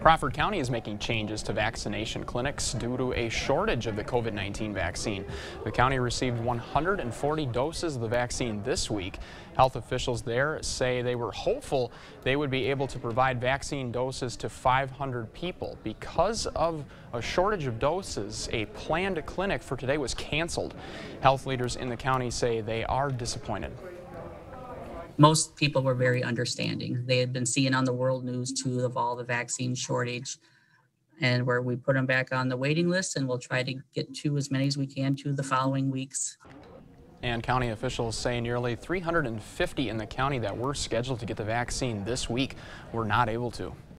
Crawford County is making changes to vaccination clinics due to a shortage of the COVID-19 vaccine. The county received 140 doses of the vaccine this week. Health officials there say they were hopeful they would be able to provide vaccine doses to 500 people. Because of a shortage of doses, a planned clinic for today was canceled. Health leaders in the county say they are disappointed most people were very understanding. They had been seeing on the world news too of all the vaccine shortage and where we put them back on the waiting list and we'll try to get to as many as we can to the following weeks. And county officials say nearly 350 in the county that were scheduled to get the vaccine this week were not able to.